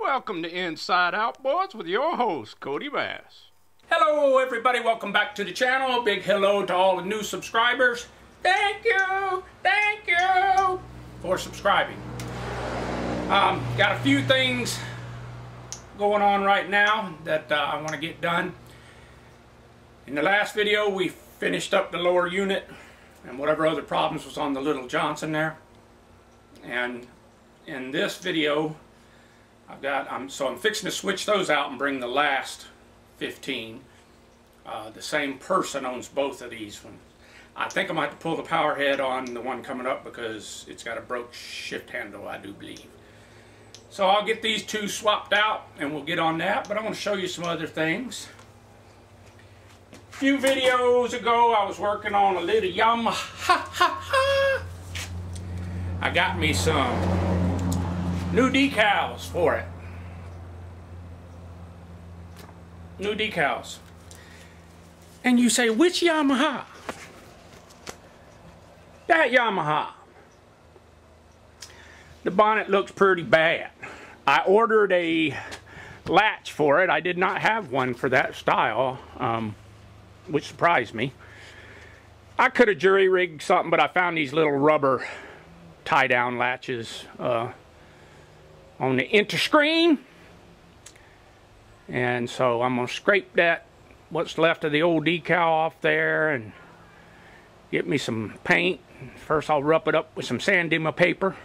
Welcome to Inside Outboards with your host, Cody Bass. Hello everybody, welcome back to the channel. Big hello to all the new subscribers. Thank you, thank you for subscribing. Um, got a few things going on right now that uh, I want to get done. In the last video we finished up the lower unit and whatever other problems was on the little Johnson there. And in this video I've got, I'm, so I'm fixing to switch those out and bring the last 15. Uh, the same person owns both of these. One. I think I might have to pull the power head on the one coming up because it's got a broke shift handle, I do believe. So I'll get these two swapped out and we'll get on that, but I want to show you some other things. A few videos ago I was working on a little Yamaha. I got me some new decals for it. New decals. And you say, which Yamaha? That Yamaha. The bonnet looks pretty bad. I ordered a latch for it. I did not have one for that style, um, which surprised me. I could have jury rigged something, but I found these little rubber tie down latches uh, on the interscreen. And so I'm going to scrape that, what's left of the old decal off there and get me some paint. First I'll rub it up with some sand demo paper.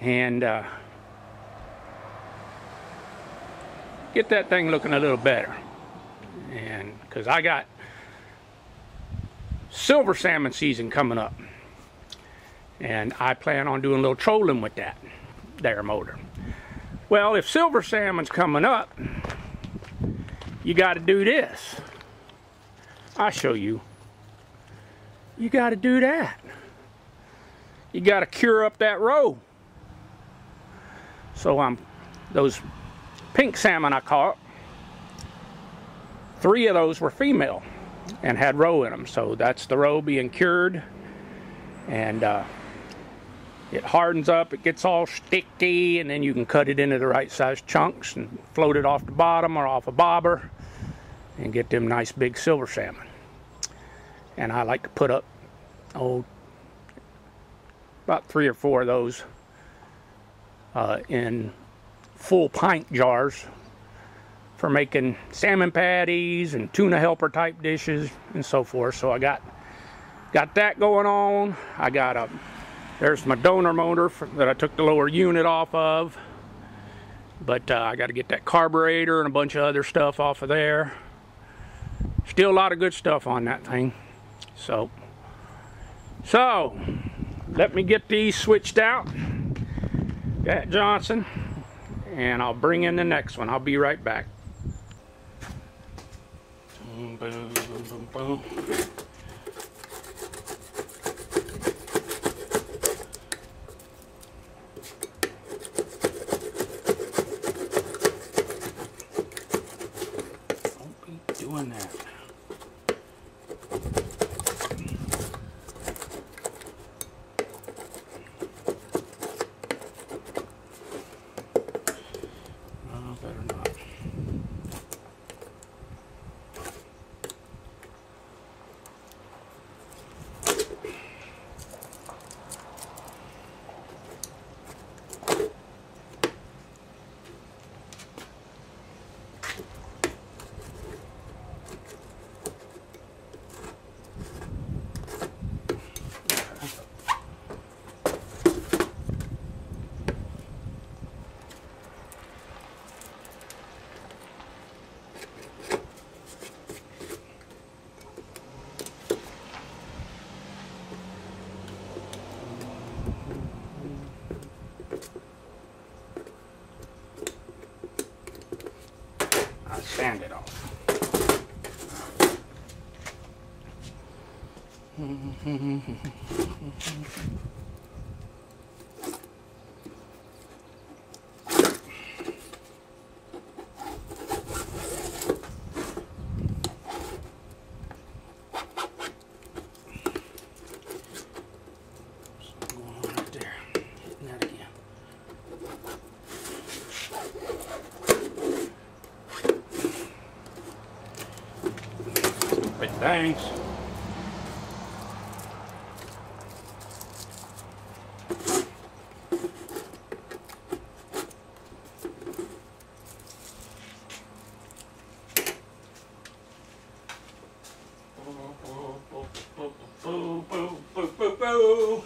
And uh, get that thing looking a little better. And because I got silver salmon season coming up. And I plan on doing a little trolling with that there motor. Well, if silver salmon's coming up, you got to do this. I'll show you. You got to do that. You got to cure up that roe. So I'm um, those pink salmon I caught. Three of those were female and had roe in them. So that's the roe being cured. And uh, it hardens up, it gets all sticky, and then you can cut it into the right size chunks and float it off the bottom or off a bobber and get them nice big silver salmon. And I like to put up, oh, about three or four of those uh, in full pint jars for making salmon patties and tuna helper type dishes and so forth. So I got got that going on. I got a there's my donor motor that I took the lower unit off of. But uh, I got to get that carburetor and a bunch of other stuff off of there. Still a lot of good stuff on that thing. So, so let me get these switched out. That Johnson. And I'll bring in the next one. I'll be right back. Boom, boom, boom, doing things. Boo, boo, boo, boo, boo.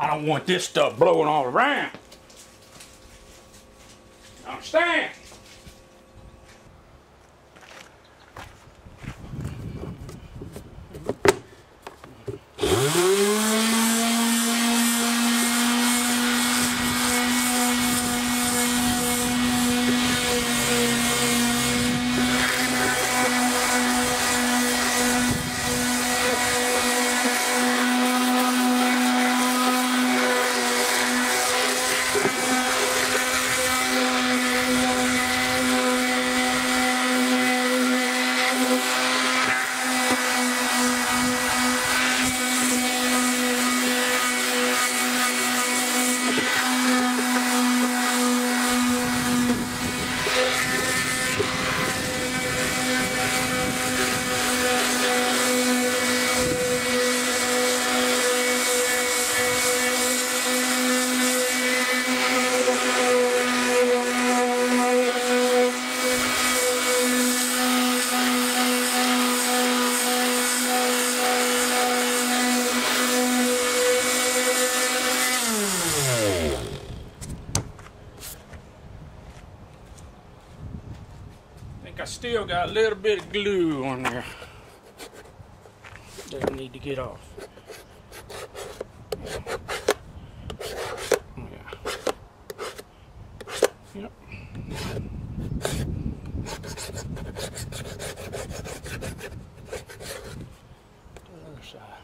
I don't want this stuff blowing all around. Understand? Still got a little bit of glue on there that I need to get off. Yeah. Yep. The other side.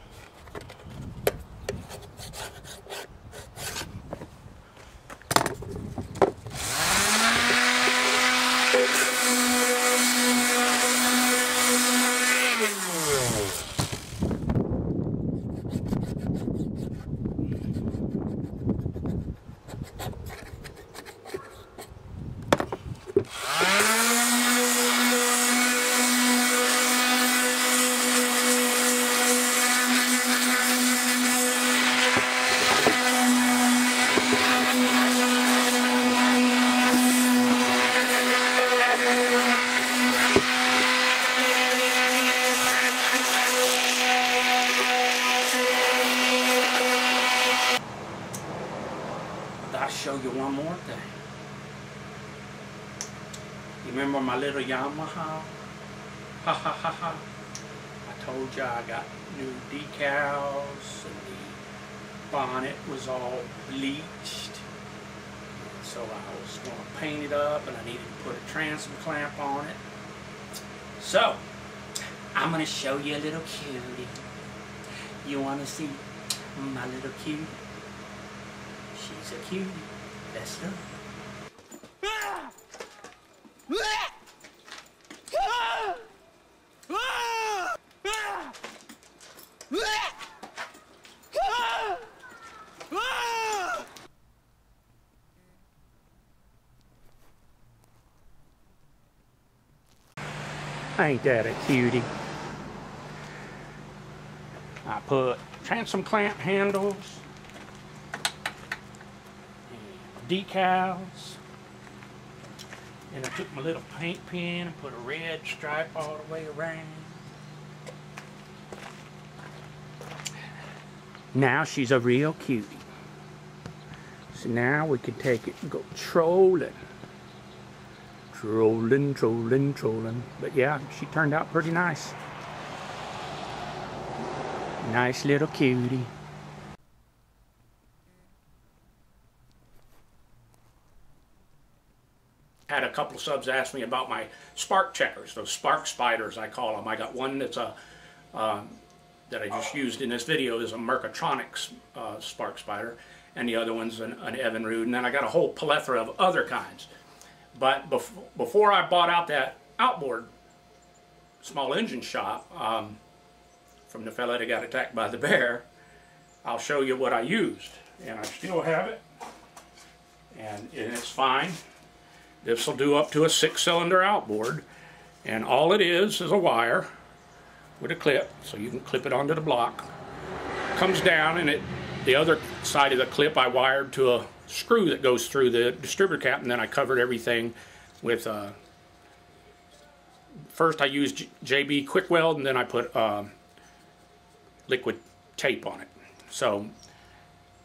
I'll show you one more thing. You remember my little Yamaha? Ha ha ha ha. I told you I got new decals and the bonnet was all bleached. So I was going to paint it up and I needed to put a transom clamp on it. So, I'm going to show you a little cutie. You want to see my little cutie? She's a cutie. Let's go. Ah! Ah! Ah! Ain't that a cutie? I put transom clamp handles, decals, and I took my little paint pen and put a red stripe all the way around. Now she's a real cutie. So now we can take it and go trolling. Trolling, trolling, trolling. But yeah, she turned out pretty nice. Nice little cutie. Had a couple of subs asked me about my spark checkers, those spark spiders I call them. I got one that's a um, that I just used in this video is a Merc-O-Tronics uh, spark spider, and the other one's an, an Evinrude, and then I got a whole plethora of other kinds. But bef before I bought out that outboard small engine shop um, from the fella that got attacked by the bear, I'll show you what I used. And I still have it. And, and it's fine. This will do up to a six cylinder outboard. And all it is is a wire with a clip, so you can clip it onto the block. Comes down and it the other side of the clip I wired to a screw that goes through the distributor cap and then I covered everything with uh, first I used JB KwikWeld and then I put uh, liquid tape on it so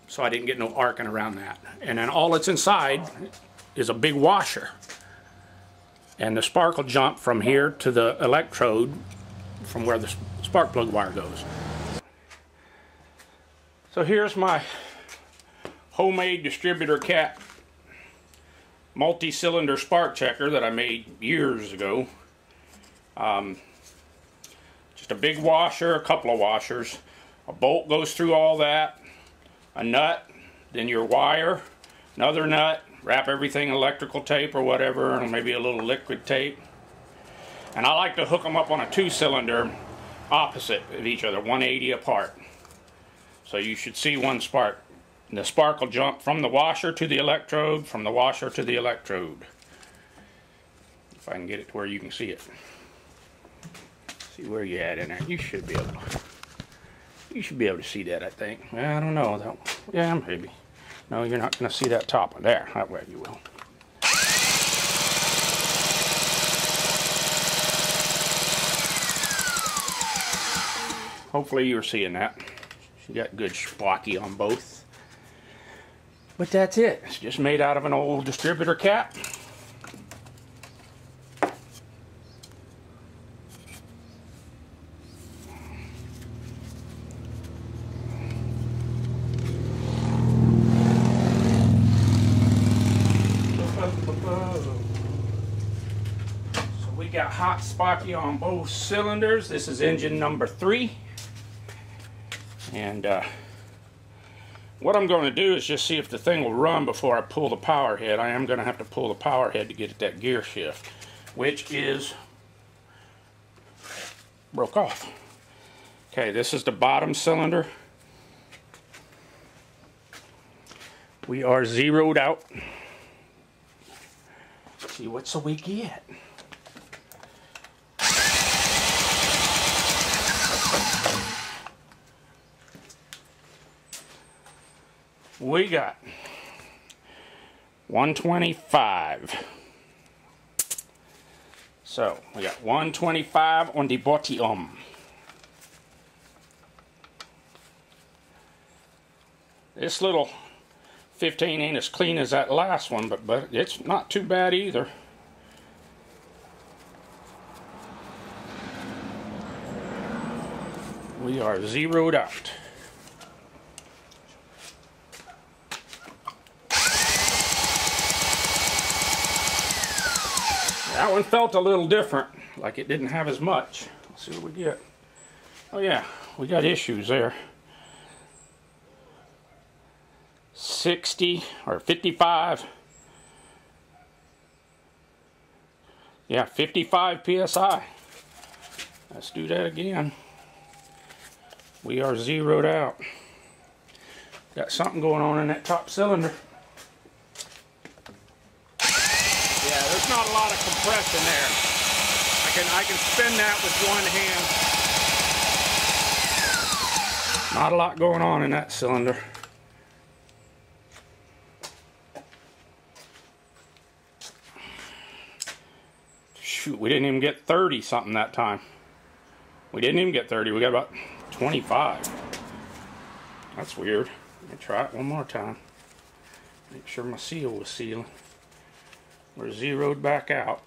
so I didn't get no arcing around that and then all that's inside is a big washer and the spark will jump from here to the electrode from where the spark plug wire goes so here's my homemade distributor cap multi-cylinder spark checker that I made years ago. Um, just a big washer, a couple of washers. A bolt goes through all that, a nut, then your wire, another nut, wrap everything electrical tape or whatever, and maybe a little liquid tape. And I like to hook them up on a two-cylinder opposite of each other, 180 apart. So you should see one spark. The spark will jump from the washer to the electrode, from the washer to the electrode. If I can get it to where you can see it. See where you at in there. You should be able to. You should be able to see that, I think. I don't know. That, yeah, maybe. No, you're not going to see that top one. There, that way you will. Hopefully you're seeing that. You got good sprocky on both. But that's it. It's just made out of an old distributor cap. So we got sparky on both cylinders. This is engine number three. And uh, what I'm going to do is just see if the thing will run before I pull the power head. I am going to have to pull the power head to get at that gear shift, which is broke off. Okay, this is the bottom cylinder. We are zeroed out. Let's see what's we get. We got 125. So we got 125 on the bottom. This little 15 ain't as clean as that last one, but, but it's not too bad either. We are zeroed out. That one felt a little different, like it didn't have as much. Let's see what we get. Oh yeah, we got issues there. 60 or 55. Yeah, 55 psi. Let's do that again. We are zeroed out. Got something going on in that top cylinder. Not a lot of compression there. I can I can spin that with one hand. Not a lot going on in that cylinder. Shoot, we didn't even get 30 something that time. We didn't even get 30, we got about 25. That's weird. Let me try it one more time. Make sure my seal was sealing. We're zeroed back out.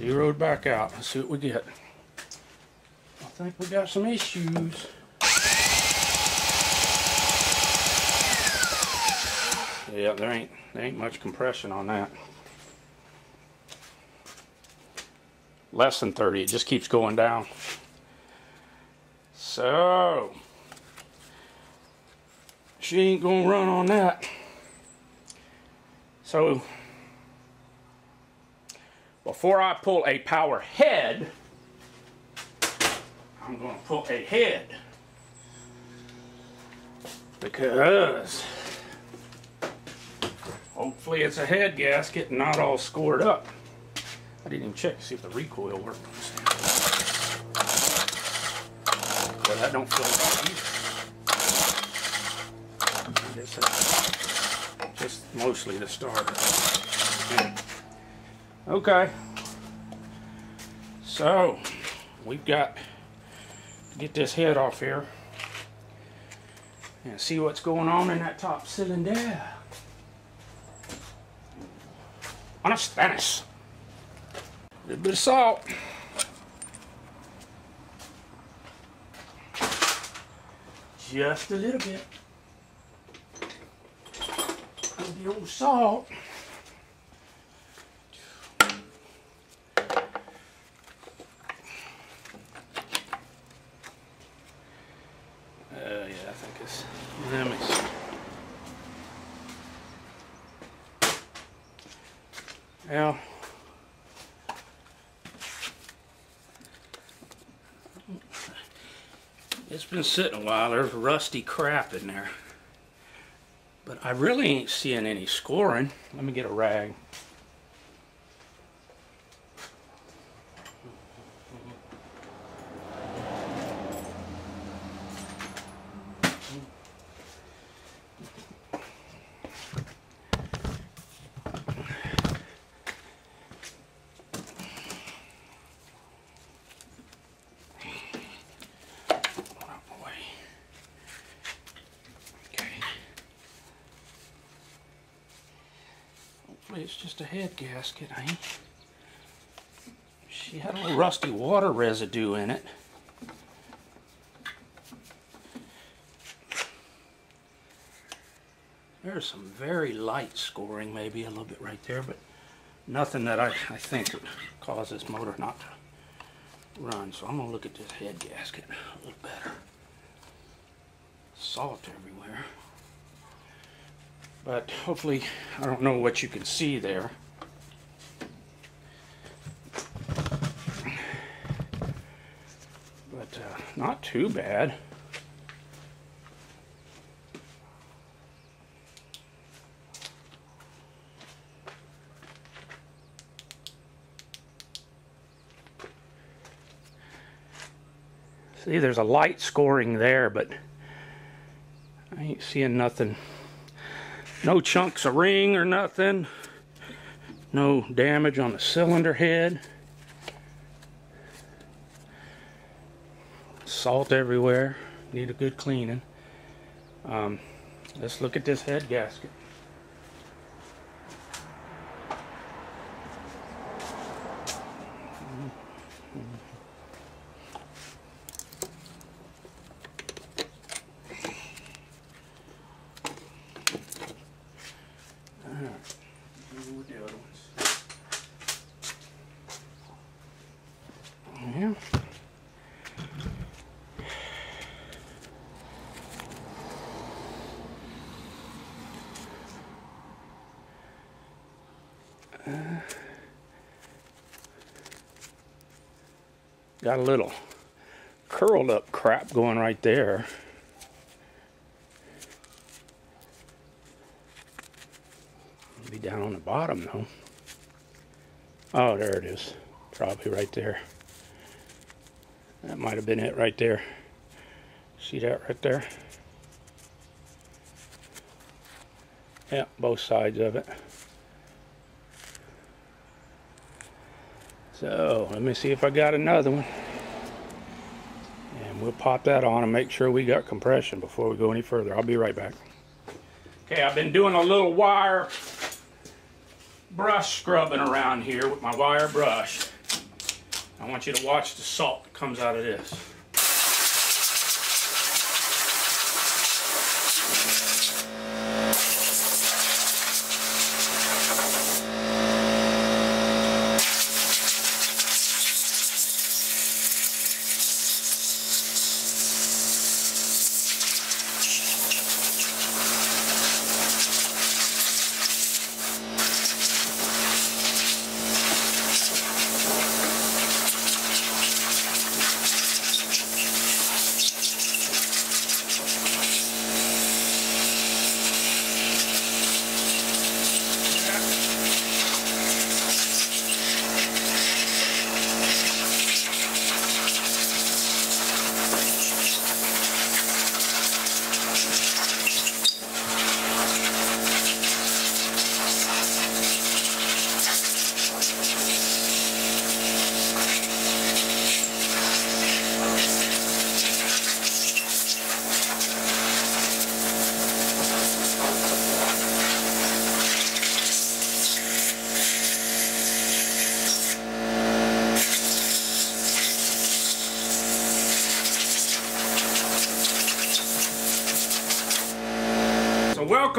Zeroed back out. Let's see what we get. I think we got some issues. Yeah, there ain't there ain't much compression on that. Less than 30, it just keeps going down. So, she ain't gonna run on that. So before I pull a power head, I'm going to pull a head. Because hopefully it's a head gasket and not all scored up. I didn't even check to see if the recoil worked. Well, that don't feel right either. Just mostly the starter. Okay. So, we've got to get this head off here and see what's going on in that top cylinder. On a Spanish. A little bit of salt. Just a little bit. Of the old salt. Uh, yeah, I think it's let. Well, it's been sitting a while. There's rusty crap in there. But I really ain't seeing any scoring. Let me get a rag. It's just a head gasket, eh? She had a little rusty water residue in it. There's some very light scoring, maybe a little bit right there, but nothing that I, I think would cause this motor not to run. So I'm gonna look at this head gasket a little better. Salt everywhere. But hopefully, I don't know what you can see there. But uh, not too bad. See, there's a light scoring there, but I ain't seeing nothing. No chunks of ring or nothing. No damage on the cylinder head. Salt everywhere. Need a good cleaning. Um, let's look at this head gasket. Got a little curled up crap going right there. Be down on the bottom though. Oh, there it is. Probably right there. That might have been it right there. See that right there? Yeah, both sides of it. So, let me see if I got another one. We'll pop that on and make sure we got compression before we go any further. I'll be right back. Okay, I've been doing a little wire brush scrubbing around here with my wire brush. I want you to watch the salt that comes out of this.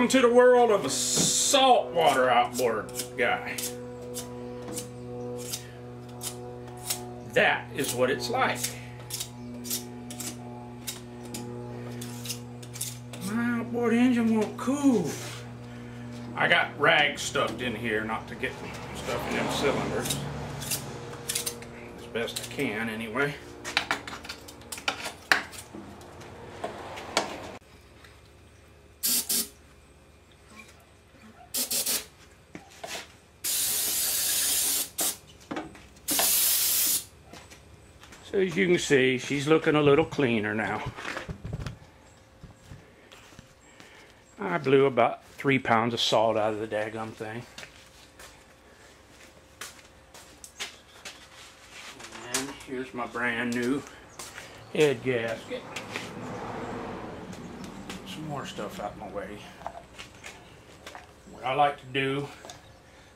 Welcome to the world of a saltwater outboard guy. That is what it's like. My outboard engine won't cool. I got rags stuffed in here not to get stuff in them cylinders. As best I can anyway. As you can see, she's looking a little cleaner now. I blew about three pounds of salt out of the daggum thing. And here's my brand new head gasket. Some more stuff out my way. What I like to do,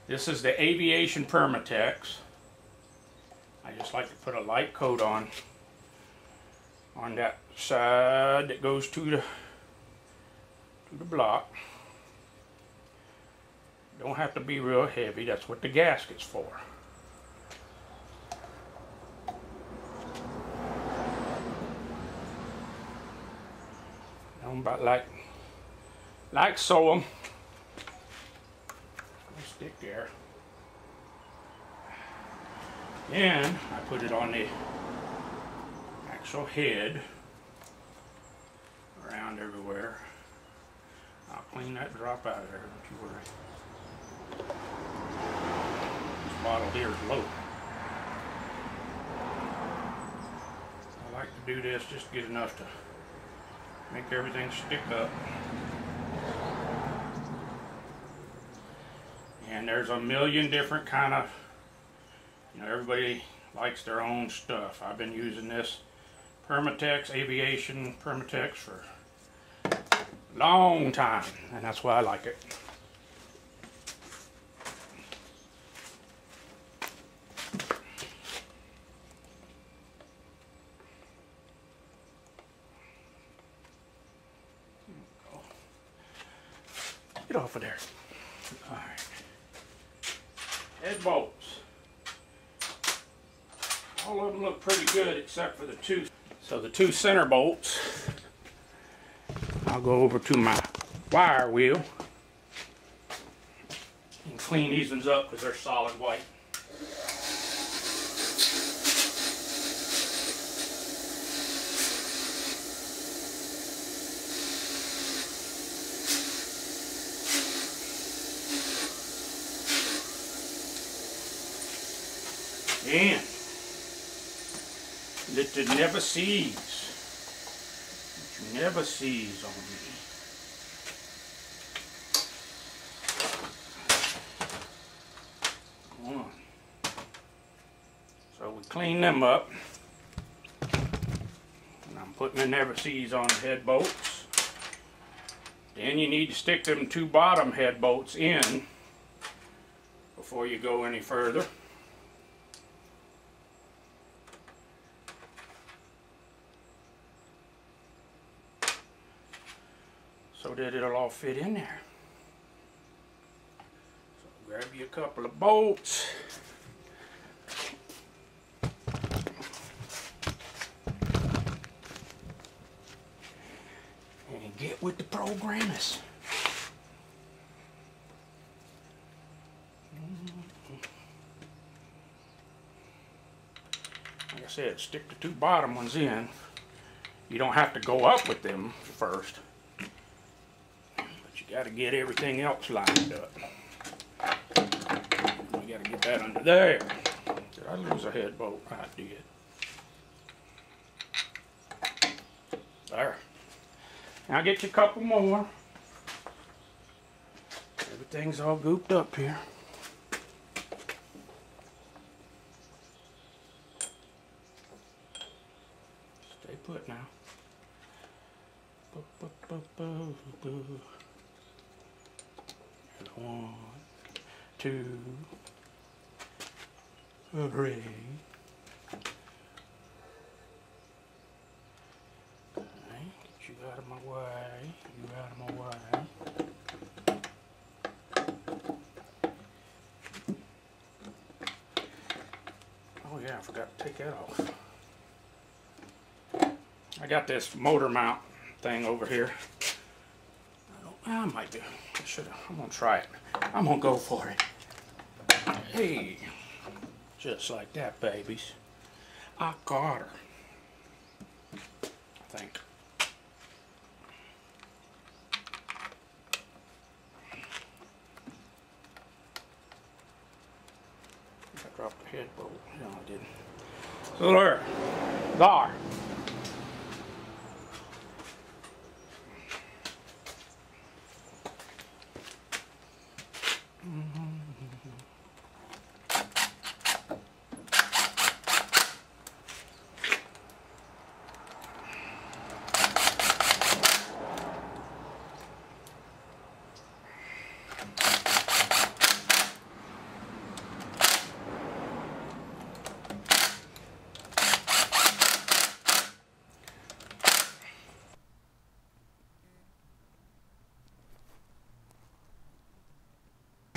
this is the Aviation Permatex. I just like to put a light coat on on that side that goes to the to the block. Don't have to be real heavy, that's what the gasket's for. About like like sew them. Stick there. Then I put it on the actual head around everywhere. I'll clean that drop out of there, don't you worry. This bottle here is low. I like to do this just to get enough to make everything stick up. And there's a million different kind of everybody likes their own stuff. I've been using this Permatex Aviation Permatex for a long time, and that's why I like it. Get off of there. All right. Head bolts. All of them look pretty good except for the two. So the two center bolts, I'll go over to my wire wheel and clean these ones up because they're solid white. And that it never sees. You never sees on me. So we clean them up. And I'm putting the Never-Seez on the head bolts. Then you need to stick them two bottom head bolts in before you go any further. That it'll all fit in there. So grab you a couple of bolts. And get with the programmers. Like I said, stick the two bottom ones in. You don't have to go up with them first got to get everything else lined up. We got to get that under there. Did I lose a head bolt? I did. There. Now get you a couple more. Everything's all gooped up here. Stay put now. One, two, three, you out of my way. You out of my way. Oh yeah, I forgot to take that off. I got this motor mount thing over here. I, I might do. I should. I'm gonna try it. I'm gonna go for it. Hey, just like that, babies. I got her. I think. I dropped the head bolt. No, I didn't. So there. There.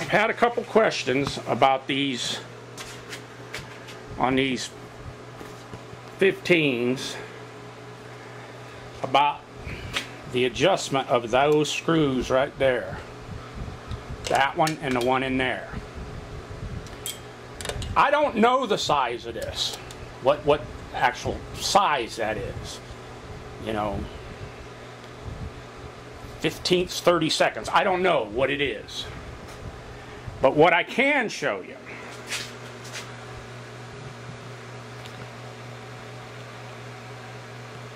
I've had a couple questions about these on these 15s about the adjustment of those screws right there. That one and the one in there. I don't know the size of this. What what actual size that is. You know, 15ths, 30 seconds. I don't know what it is. But what I can show you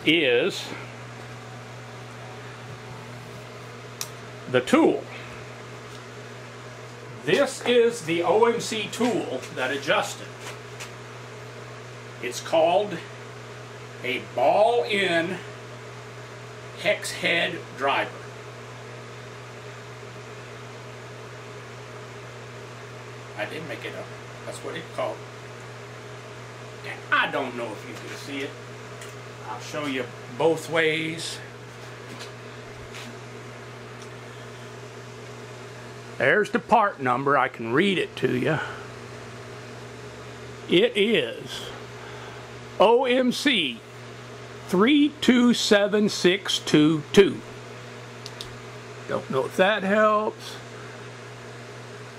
is the tool. This is the OMC tool that adjusted. It's called a ball-in hex head driver. I didn't make it up. That's what it's called. And I don't know if you can see it. I'll show you both ways. There's the part number. I can read it to you. It is OMC 327622. Don't know if that helps.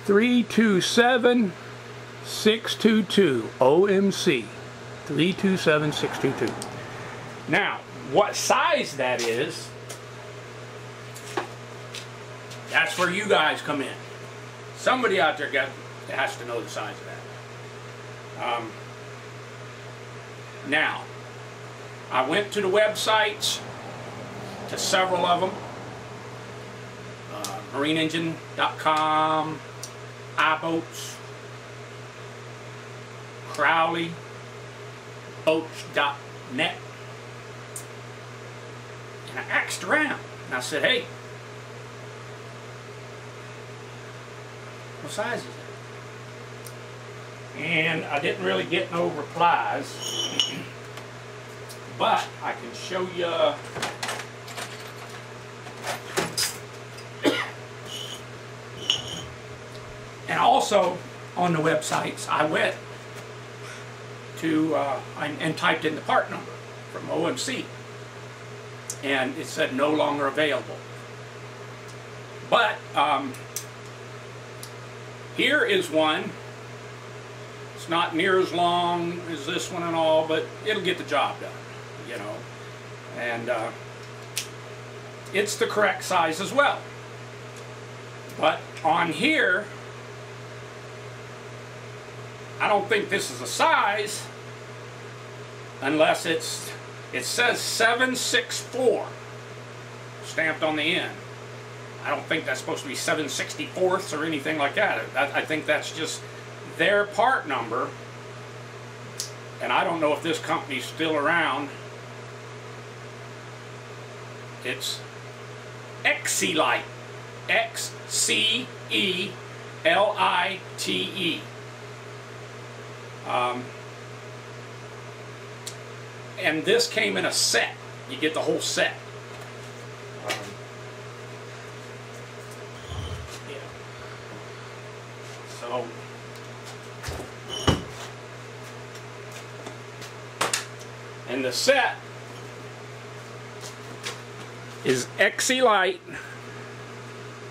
327622 OMC 327622. Now, what size that is, that's where you guys come in. Somebody out there got, has to know the size of that. Um, now, I went to the websites, to several of them, uh, marineengine.com, iBoats, Crowley, boats.net. And I asked around and I said, hey, what size is it? And I didn't really get no replies, but I can show you And also on the websites, I went to uh, and typed in the part number from OMC, and it said no longer available. But um, here is one. It's not near as long as this one and all, but it'll get the job done, you know. And uh, it's the correct size as well. But on here, I don't think this is a size unless it's it says 764 stamped on the end. I don't think that's supposed to be 764ths or anything like that. I, think that's just their part number. And I don't know if this company's still around. It's Xcelite. X-C-E-L-I-T-E. Um, and this came in a set. You get the whole set. Um, yeah. So And the set is Xcelite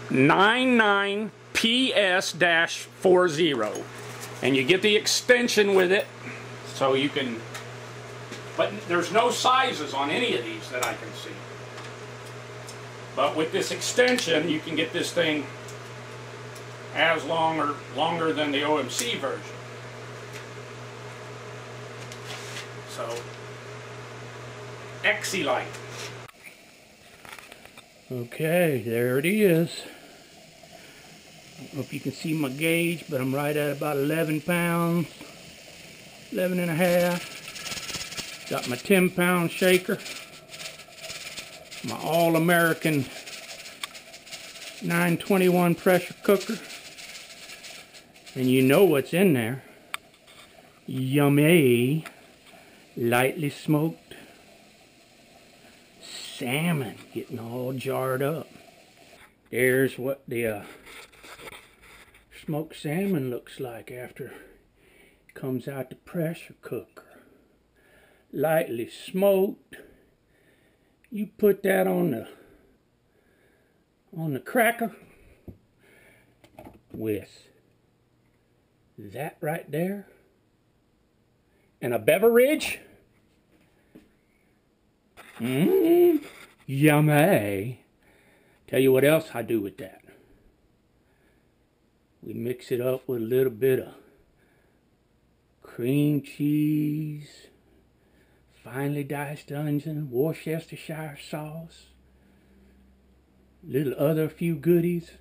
99PS-40. And you get the extension with it so you can but there's no sizes on any of these that I can see. But with this extension, you can get this thing as long or longer than the OMC version. So, Xcelite. Okay, there it is. If you can see my gauge, but I'm right at about 11 pounds, 11 and a half. Got my 10 pound shaker, my All-American 921 pressure cooker. And you know what's in there. Yummy, lightly smoked salmon getting all jarred up. There's what the uh, smoked salmon looks like after it comes out the pressure cooker. Lightly smoked. You put that on the on the cracker with that right there and a beverage. Mmm, yummy. Tell you what else I do with that. We mix it up with a little bit of cream cheese, finely diced onion, Worcestershire sauce, little other few goodies,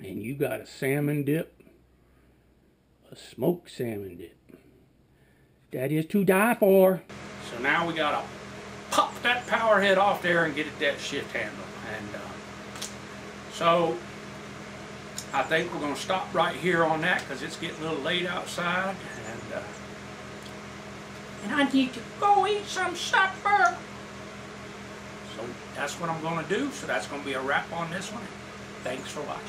and you got a salmon dip, a smoked salmon dip. That is to die for. So now we gotta pop that power head off there and get it that shift handle. And uh, so I think we're gonna stop right here on that because it's getting a little late outside. And, uh, and I need to go eat some supper. So that's what I'm gonna do. So that's gonna be a wrap on this one. Thanks for watching.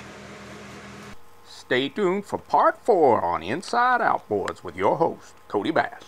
Stay tuned for part four on Inside Outboards with your host, Cody Bass.